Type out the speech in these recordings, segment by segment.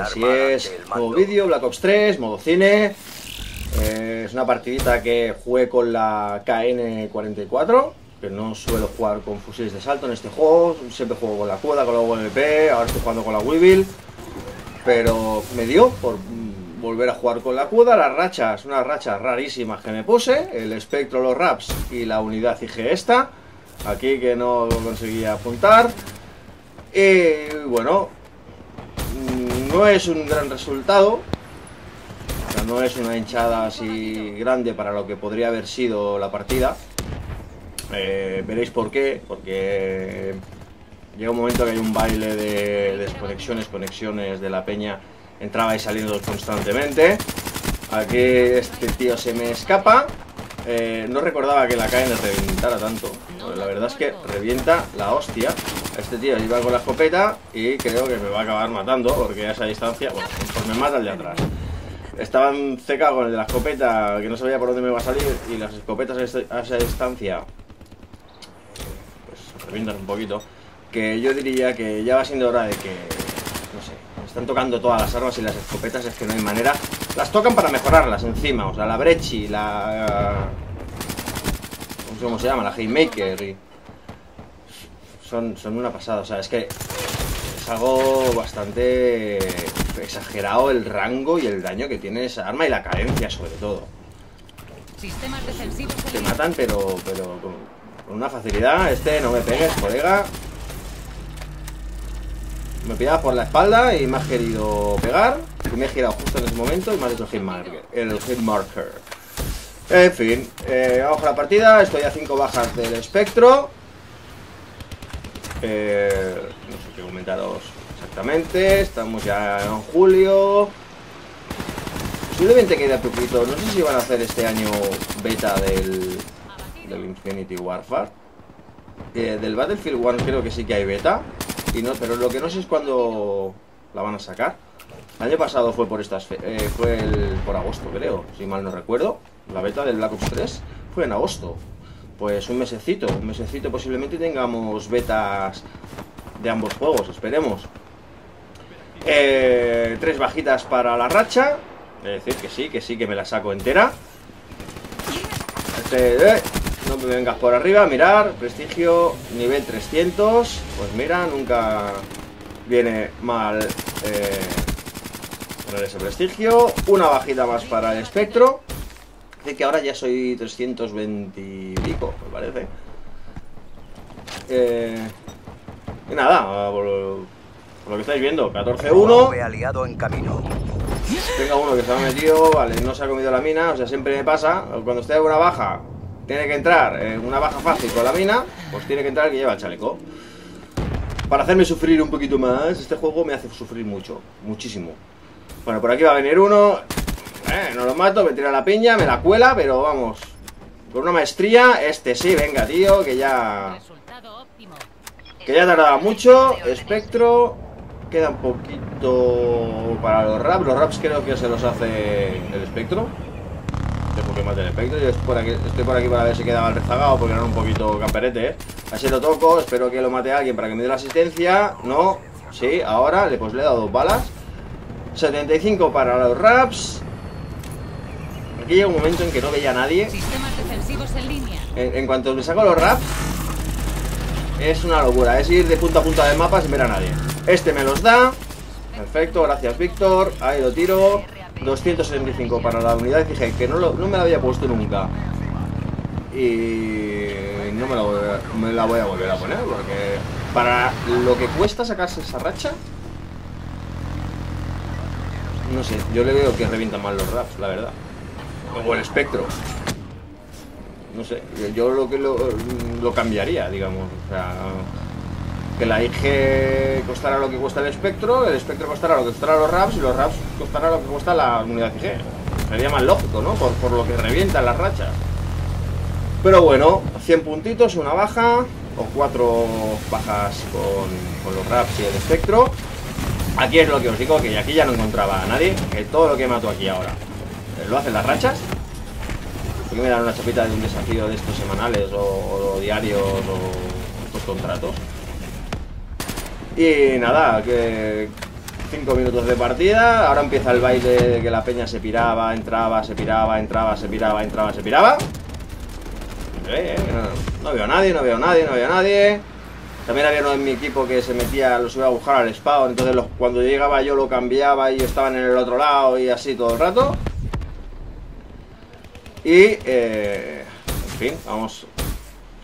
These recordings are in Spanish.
Así es, nuevo vídeo, Black Ops 3, modo cine. Eh, Es una partidita que jugué con la KN-44 Que no suelo jugar con fusiles de salto en este juego. Siempre juego con la cuerda, con la UMP, ahora estoy jugando con la Weevil Pero me dio por volver a jugar con la cuerda. Las rachas, unas rachas rarísimas que me puse. El espectro, los raps y la unidad IG esta. Aquí que no conseguía apuntar. Y bueno, no es un gran resultado. O sea, no es una hinchada así grande para lo que podría haber sido la partida. Eh, veréis por qué. Porque llega un momento que hay un baile de desconexiones, conexiones de la peña. Entraba y saliendo constantemente. Aquí este tío se me escapa. Eh, no recordaba que la KN reventara tanto. La verdad es que revienta la hostia. Este tío iba con la escopeta y creo que me va a acabar matando porque a esa distancia, bueno, pues me mata el de atrás. Estaban ceca con el de la escopeta que no sabía por dónde me iba a salir y las escopetas a esa distancia pues revientan un poquito. Que yo diría que ya va siendo hora de que, no sé, están tocando todas las armas y las escopetas es que no hay manera. Las tocan para mejorarlas encima, o sea, la Brechi, la... Cómo se llama, la Haymaker y son, una pasada. O sea, es que es algo bastante exagerado el rango y el daño que tiene esa arma y la carencia sobre todo. Sistemas defensivos Te matan, pero, pero con, una facilidad. Este no me pegues, colega. Me pillaba por la espalda y me has querido pegar. Y me he girado justo en ese momento y me has hecho el hitmarker. El hitmarker. En fin, eh, vamos a la partida. Estoy a 5 bajas del espectro. Eh, no sé qué comentaros exactamente. Estamos ya en julio. Posiblemente queda poquito. No sé si van a hacer este año beta del, del Infinity Warfare. Eh, del Battlefield 1 creo que sí que hay beta. Y no, pero lo que no sé es cuándo la van a sacar. El año pasado fue por estas eh, fue el, por agosto, creo, si mal no recuerdo. La beta del Black Ops 3 fue en agosto pues un mesecito, un mesecito posiblemente tengamos betas de ambos juegos, esperemos. Eh, tres bajitas para la racha, es decir, que sí, que sí, que me la saco entera. Este, eh, no me vengas por arriba, mirar, prestigio, nivel 300, pues mira, nunca viene mal eh, ese prestigio. Una bajita más para el espectro. Dice que ahora ya soy 320 y pico, me parece. Eh, y nada, por, lo que estáis viendo, 14-1. aliado en camino. Tengo uno que se ha metido, vale, no se ha comido la mina, o sea, siempre me pasa, cuando esté una baja, tiene que entrar en una baja fácil con la mina, pues tiene que entrar el que lleva el chaleco. Para hacerme sufrir un poquito más, este juego me hace sufrir mucho, muchísimo. Bueno, por aquí va a venir uno, eh, no lo mato, me tira la piña, me la cuela, pero vamos. Con una maestría, este sí, venga, tío, que ya. Que ya tardaba mucho. Espectro. Queda un poquito para los raps. Los raps creo que se los hace el espectro. Tengo que matar el espectro. Yo estoy por, aquí, estoy por aquí para ver si quedaba el rezagado, porque era un poquito camperete, ¿eh? Así lo toco, espero que lo mate a alguien para que me dé la asistencia. No, sí, ahora, pues le he dado dos balas. 75 para los raps aquí llega un momento en que no veía a nadie. en cuanto me saco los raps, es una locura. Es ir de punta a punta del mapa sin ver a nadie. Este me los da. Perfecto, gracias Víctor. Ahí lo tiro. 275 para la unidad. Dije que no, no me la había puesto nunca. Y no me la, voy a, me la voy a volver a poner porque para lo que cuesta sacarse esa racha no sé, yo le veo que revientan mal los raps, la verdad. O el espectro. No sé, yo lo que lo, cambiaría, digamos. O sea, que la IG costara lo que cuesta el espectro, el espectro costara lo que costara los RAPs y los RAPs costara lo que cuesta la unidad IG. Sería más lógico, ¿no? Por, por lo que revientan las rachas. Pero bueno, 100 puntitos, una baja, o cuatro bajas con, con los RAPs y el espectro. Aquí es lo que os digo, que aquí ya no encontraba a nadie, que todo lo que mato aquí ahora lo hacen las rachas. ¿Por qué me dan una chapita de un desafío de estos semanales o, diarios o estos contratos? Y nada, que 5 minutos de partida. Ahora empieza el baile de que la peña se piraba, entraba, se piraba, entraba, se piraba, entraba, se piraba. Eh, no, veo a nadie, no veo a nadie, no veo a nadie. También había uno en mi equipo que se metía, los iba a buscar al spawn. Entonces los, cuando llegaba yo lo cambiaba y estaban en el otro lado y así todo el rato. Y, eh, en fin, vamos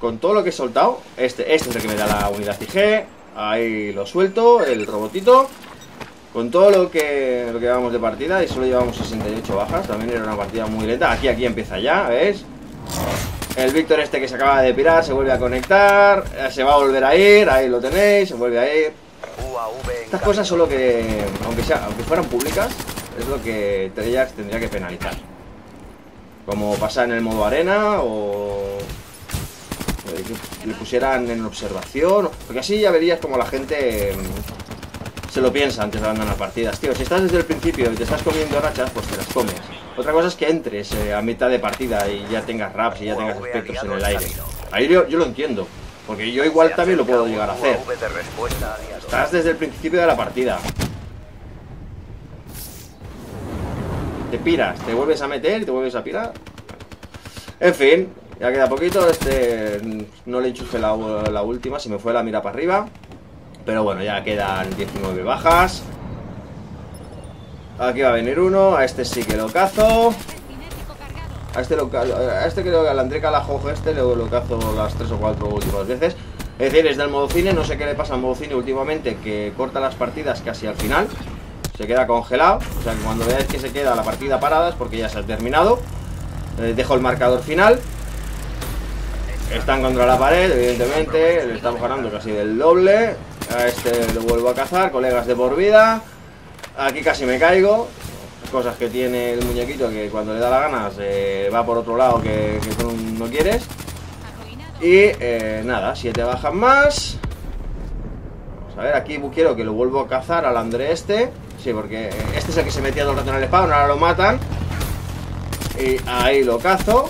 con todo lo que he soltado. Este, este es el que me da la unidad IG. Ahí lo suelto, el robotito. Con todo lo que, lo que llevamos de partida, y solo llevamos 68 bajas, también era una partida muy lenta. Aquí, aquí empieza ya, ¿ves? El Víctor este que se acaba de pirar se vuelve a conectar, eh, se va a volver a ir, ahí lo tenéis, se vuelve a ir. Estas cosas son lo que, aunque, sea, aunque fueran públicas, es lo que Treyarch tendría que penalizar. Como pasa en el modo arena o que le pusieran en observación, porque así ya verías como la gente se lo piensa antes de abandonar partidas. Tío, si estás desde el principio y te estás comiendo rachas, pues te las comes. Otra cosa es que entres eh, a mitad de partida y ya tengas raps y ya tengas espectros en el aire. Ahí yo, lo entiendo. Porque yo igual también lo puedo llegar a hacer. Estás desde el principio de la partida. Te piras, te vuelves a meter te vuelves a pirar. En fin, ya queda poquito. Este no le enchufe la, la última, se me fue la mira para arriba. Pero bueno, ya quedan 19 bajas. Aquí va a venir uno. A este sí que lo cazo. A este, lo, a este creo que al André Calajojo este lo, lo cazo las 3 o 4 últimas veces. Es decir, es del modo cine. No sé qué le pasa al modo cine últimamente, que corta las partidas casi al final. Se queda congelado. O sea que cuando veáis que se queda la partida parada es porque ya se ha terminado. Eh, dejo el marcador final. Están contra la pared, evidentemente. Le estamos ganando casi del doble. A este lo vuelvo a cazar, colegas de por vida. Aquí casi me caigo. Cosas que tiene el muñequito que cuando le da la gana se va por otro lado que, tú no quieres. Y eh, nada, siete bajas más. A ver, aquí quiero que lo vuelvo a cazar al André este. Sí, porque este es el que se metía todo el rato en el spawn, ahora lo matan. Y ahí lo cazo.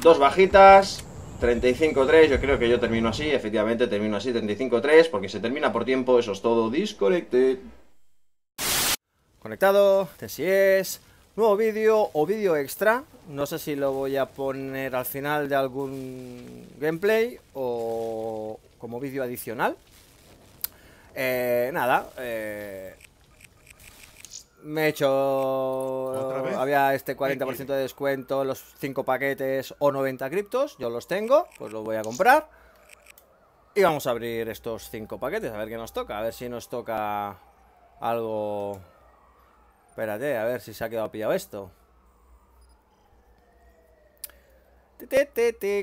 Dos bajitas. 35-3, yo creo que yo termino así, efectivamente termino así, 35-3, porque se termina por tiempo, eso es todo, disconnected. Conectado, si es, nuevo vídeo o vídeo extra, no sé si lo voy a poner al final de algún gameplay o como vídeo adicional. Eh, nada, eh, me he hecho... Había este 40% de descuento, los 5 paquetes o 90 criptos. Yo los tengo, pues los voy a comprar. Y vamos a abrir estos 5 paquetes, a ver qué nos toca. A ver si nos toca algo... Espérate, a ver si se ha quedado pillado esto.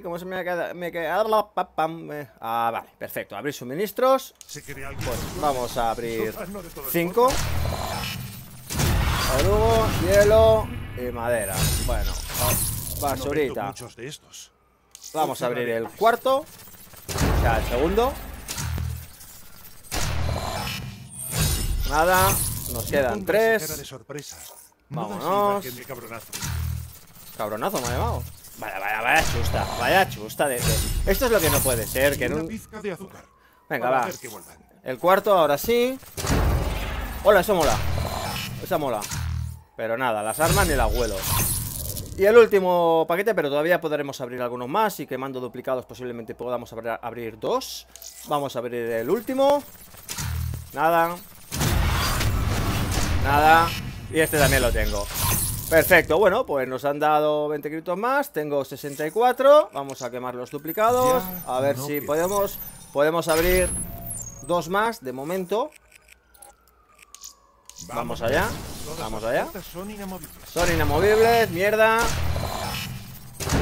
¿Cómo se me ha quedado? Me Ah, vale, perfecto. Abrir suministros. Pues vamos a abrir 5. Orugo, hielo y madera. Bueno, basurita. Vamos a abrir el cuarto. O sea, el segundo. Nada. Nos quedan tres. Vámonos. Cabronazo me ha llamado. Vaya, vaya, vaya chusta. Vaya chusta de, Esto es lo que no puede ser. Que en un... Venga, va. El cuarto, ahora sí. Hola, eso mola. Esa mola. Pero nada, las armas ni el abuelo. Y el último paquete, pero todavía podremos abrir algunos más y quemando duplicados posiblemente podamos abrir, dos. Vamos a abrir el último. Nada. Nada. Y este también lo tengo. Perfecto, bueno, pues nos han dado 20 criptos más. Tengo 64. Vamos a quemar los duplicados. A ver si podemos, podemos abrir dos más de momento. Vamos allá. Vamos allá. Son inamovibles. mierda.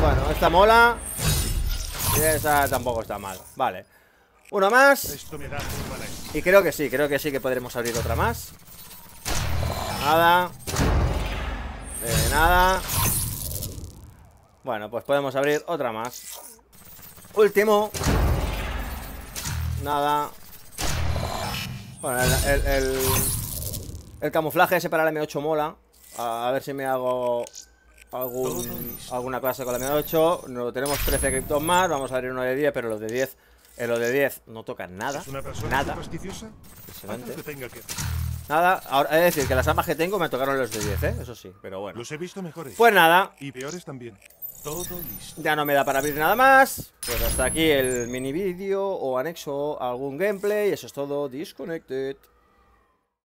Bueno, esta mola. Y esa tampoco está mal. Vale. Una más. Y creo que sí, creo que sí que podremos abrir otra más. Nada. De nada. Bueno, pues podemos abrir otra más. Último. Nada. Bueno, el el camuflaje ese para la M8 mola. A, ver si me hago alguna clase con la M8. No, tenemos 13 criptos más. Vamos a abrir uno de 10, pero los de 10 En lo de 10 no toca nada. ¿Es una persona nada. supersticiosa? Excelente. Que tenga que... Nada, ahora, es decir, que las armas que tengo me tocaron los de 10, ¿eh? Eso sí, pero bueno. Los he visto mejores. Pues nada, Y peores también. Todo listo. ya no me da para abrir nada más. Pues hasta aquí el mini vídeo o anexo a algún gameplay. Eso es todo. Disconnected.